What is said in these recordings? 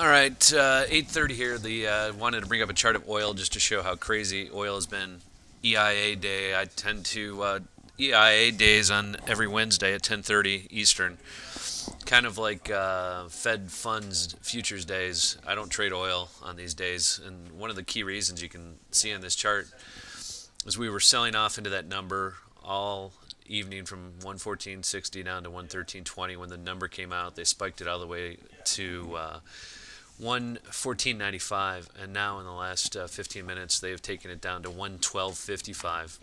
All right, uh, 8:30 here. The uh, wanted to bring up a chart of oil just to show how crazy oil has been. EIA day. I tend to uh, EIA days on every Wednesday at 10:30 Eastern. Kind of like uh, Fed funds futures days. I don't trade oil on these days, and one of the key reasons you can see on this chart is we were selling off into that number all evening from 114.60 down to 113.20 when the number came out they spiked it all the way to uh, 114.95 and now in the last uh, 15 minutes they've taken it down to 112.55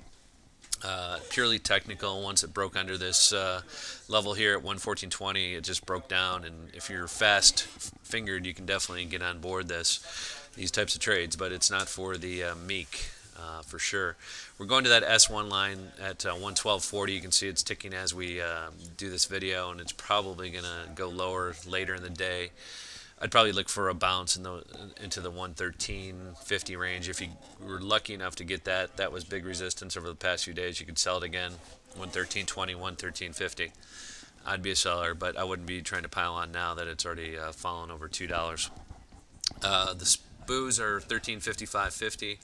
uh, purely technical once it broke under this uh, level here at 114.20 it just broke down and if you're fast fingered you can definitely get on board this these types of trades but it's not for the uh, meek uh, for sure. We're going to that S1 line at uh, 112.40. You can see it's ticking as we uh, do this video, and it's probably going to go lower later in the day. I'd probably look for a bounce in the, into the 113.50 range. If you were lucky enough to get that, that was big resistance over the past few days. You could sell it again, 113.20, 113.50. I'd be a seller, but I wouldn't be trying to pile on now that it's already uh, fallen over $2. Uh, the SPOOs are 1355.50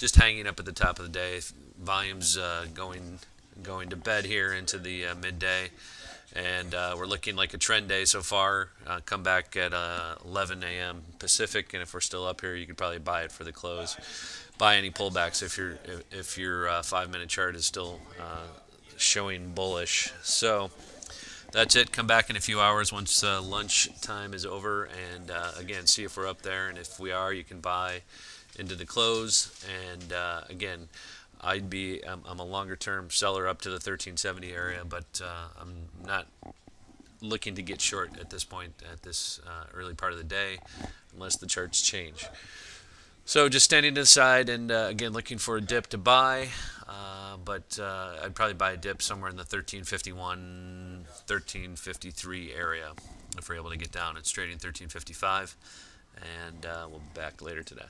just hanging up at the top of the day. Volumes uh, going going to bed here into the uh, midday, and uh, we're looking like a trend day so far. Uh, come back at uh, 11 a.m. Pacific, and if we're still up here, you could probably buy it for the close. Buy any pullbacks if your if your uh, five-minute chart is still showing bullish. So. That's it. Come back in a few hours once lunch time is over, and again, see if we're up there. And if we are, you can buy into the close. And uh, again, I'd be I'm, I'm, a longer term seller up to the 1370 area, but uh, I'm not looking to get short at this point at this uh, early part of the day, unless the charts change. So just standing to the side and uh, again looking for a dip to buy, uh, but uh, I'd probably buy a dip somewhere in the 1351, 1353 area if we're able to get down. It's trading 1355, and we'll be back later today.